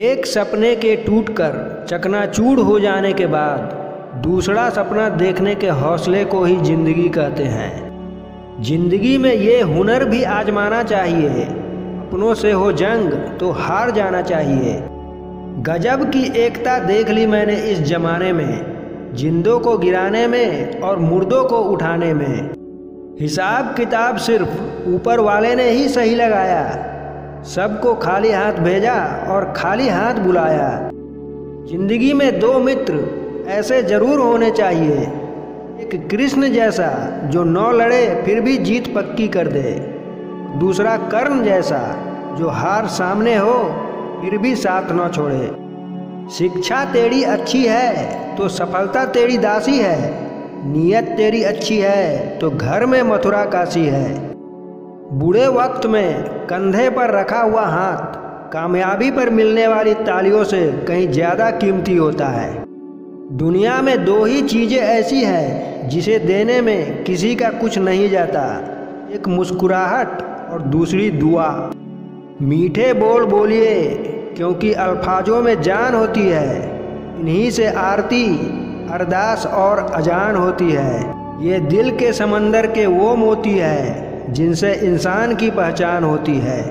एक सपने के टूटकर चकनाचूर हो जाने के बाद दूसरा सपना देखने के हौसले को ही ज़िंदगी कहते हैं। ज़िंदगी में ये हुनर भी आजमाना चाहिए। अपनों से हो जंग तो हार जाना चाहिए। गजब की एकता देख ली मैंने इस जमाने में, जिंदों को गिराने में और मुर्दों को उठाने में। हिसाब किताब सिर्फ़ ऊपर वाले ने ही सही लगाया। सबको खाली हाथ भेजा और खाली हाथ बुलाया। ज़िंदगी में दो मित्र ऐसे ज़रूर होने चाहिए। एक कृष्ण जैसा जो नौ लड़े, फिर भी जीत पक्की कर दे। दूसरा कर्ण जैसा जो हार सामने हो, फिर भी साथ न छोड़े। शिक्षा तेरी अच्छी है तो सफलता तेरी दासी है। नीयत तेरी अच्छी है तो घर में मथुरा काशी है। बुरे वक्त में कंधे पर रखा हुआ हाथ कामयाबी पर मिलने वाली तालियों से कहीं ज़्यादा कीमती होता है। दुनिया में दो ही चीज़ें ऐसी हैं जिसे देने में किसी का कुछ नहीं जाता। एक मुस्कुराहट और दूसरी दुआ। मीठे बोल बोलिए, क्योंकि अल्फाजों में जान होती है। इन्हीं से आरती, अरदास और अजान होती है। ये दिल के समंदर के वो मोती है। जिनसे इंसान की पहचान होती है।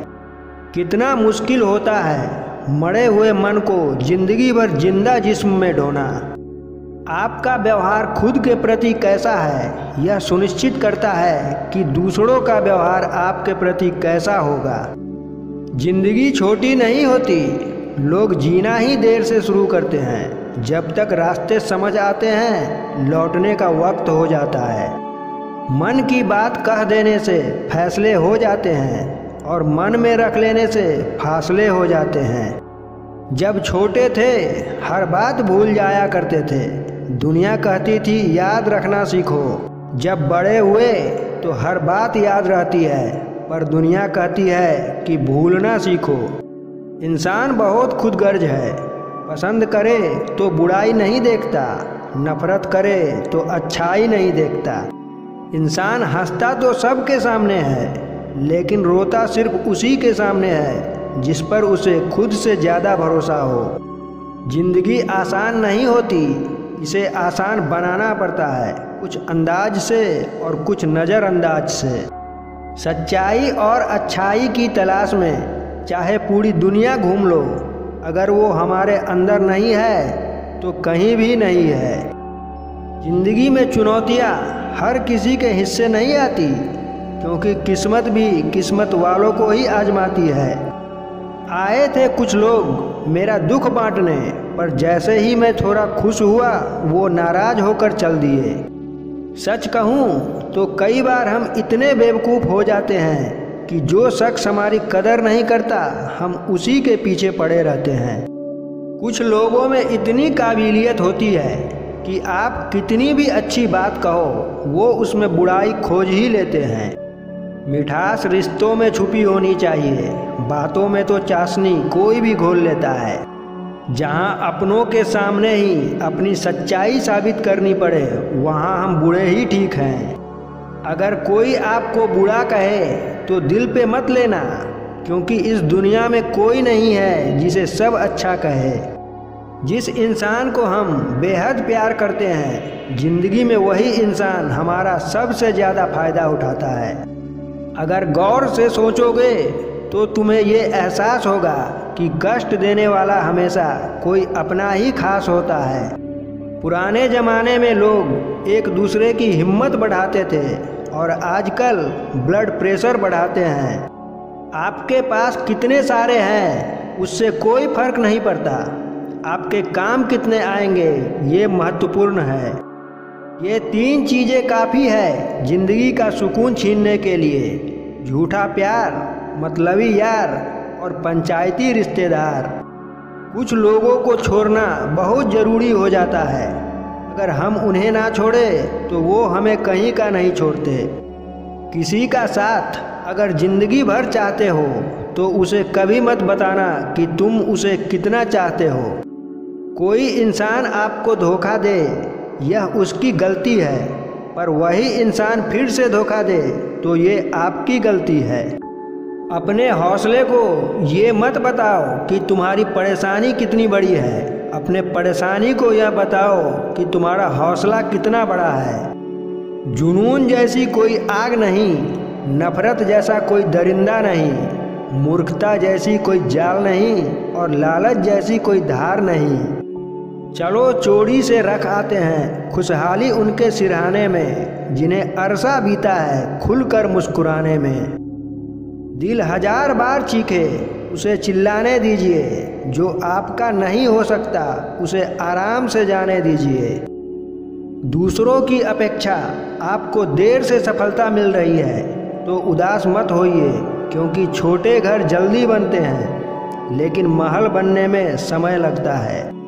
कितना मुश्किल होता है मरे हुए मन को ज़िंदगी भर ज़िंदा जिस्म में ढोना। आपका व्यवहार खुद के प्रति कैसा है, यह सुनिश्चित करता है कि दूसरों का व्यवहार आपके प्रति कैसा होगा। ज़िंदगी छोटी नहीं होती, लोग जीना ही देर से शुरू करते हैं। जब तक रास्ते समझ आते हैं, लौटने का वक्त हो जाता है। मन की बात कह देने से फैसले हो जाते हैं और मन में रख लेने से फासले हो जाते हैं। जब छोटे थे, हर बात भूल जाया करते थे। दुनिया कहती थी, याद रखना सीखो। जब बड़े हुए तो हर बात याद रहती है, पर दुनिया कहती है कि भूलना सीखो। इंसान बहुत खुदगर्ज है। पसंद करे तो बुराई नहीं देखता। नफरत करे तो अच्छाई नहीं देखता। इंसान हंसता तो सबके सामने है, लेकिन रोता सिर्फ़ उसी के सामने है, जिस पर उसे खुद से ज़्यादा भरोसा हो। ज़िंदगी आसान नहीं होती, इसे आसान बनाना पड़ता है, कुछ अंदाज से और कुछ नज़रअंदाज से। सच्चाई और अच्छाई की तलाश में, चाहे पूरी दुनिया घूम लो, अगर वो हमारे अंदर नहीं है तो कहीं भी नहीं है। ज़िंदगी में चुनौतियाँ हर किसी के हिस्से नहीं आती, क्योंकि किस्मत भी किस्मत वालों को ही आजमाती है। आए थे कुछ लोग, मेरा दुख बांटने, पर जैसे ही मैं थोड़ा खुश हुआ, वो नाराज़ होकर चल दिए। सच कहूँ तो कई बार हम इतने बेवकूफ़ हो जाते हैं, कि जो शख्स हमारी कदर नहीं करता, हम उसी के पीछे पड़े रहते हैं। कुछ लोगों में इतनी काबिलियत होती है कि आप कितनी भी अच्छी बात कहो, वो उसमें बुराई खोज ही लेते हैं। मिठास रिश्तों में छुपी होनी चाहिए, बातों में तो चाशनी कोई भी घोल लेता है। जहाँ अपनों के सामने ही अपनी सच्चाई साबित करनी पड़े, वहाँ हम बुरे ही ठीक हैं। अगर कोई आपको बुरा कहे तो दिल पे मत लेना, क्योंकि इस दुनिया में कोई नहीं है जिसे सब अच्छा कहे। जिस इंसान को हम बेहद प्यार करते हैं, ज़िंदगी में वही इंसान हमारा सबसे ज़्यादा फ़ायदा उठाता है। अगर गौर से सोचोगे तो तुम्हें ये एहसास होगा कि कष्ट देने वाला हमेशा कोई अपना ही खास होता है। पुराने ज़माने में लोग एक दूसरे की हिम्मत बढ़ाते थे और आजकल ब्लड प्रेशर बढ़ाते हैं। आपके पास कितने सारे हैं, उससे कोई फ़र्क नहीं पड़ता। आपके काम कितने आएँगे, ये महत्वपूर्ण है। ये तीन चीज़ें काफ़ी है ज़िंदगी का सुकून छीनने के लिए। झूठा प्यार, मतलबी यार और पंचायती रिश्तेदार। कुछ लोगों को छोड़ना बहुत ज़रूरी हो जाता है। अगर हम उन्हें ना छोड़े तो वो हमें कहीं का नहीं छोड़ते। किसी का साथ अगर ज़िंदगी भर चाहते हो तो उसे कभी मत बताना कि तुम उसे कितना चाहते हो। कोई इंसान आपको धोखा दे, यह उसकी गलती है, पर वही इंसान फिर से धोखा दे तो ये आपकी गलती है। अपने हौसले को ये मत बताओ कि तुम्हारी परेशानी कितनी बड़ी है। अपने परेशानी को यह बताओ कि तुम्हारा हौसला कितना बड़ा है। जुनून जैसी कोई आग नहीं, नफरत जैसा कोई दरिंदा नहीं, मूर्खता जैसी कोई जाल नहीं, और लालच जैसी कोई धार नहीं। चलो चोरी से रख आते हैं। खुशहाली उनके सिरहाने में जिन्हें अरसा बीता है खुलकर मुस्कुराने में। दिल हज़ार बार चीखे, उसे चिल्लाने दीजिए। जो आपका नहीं हो सकता, उसे आराम से जाने दीजिए। दूसरों की अपेक्षा आपको देर से सफलता मिल रही है तो उदास मत होइए, क्योंकि छोटे घर जल्दी बनते हैं, लेकिन महल बनने में समय लगता है।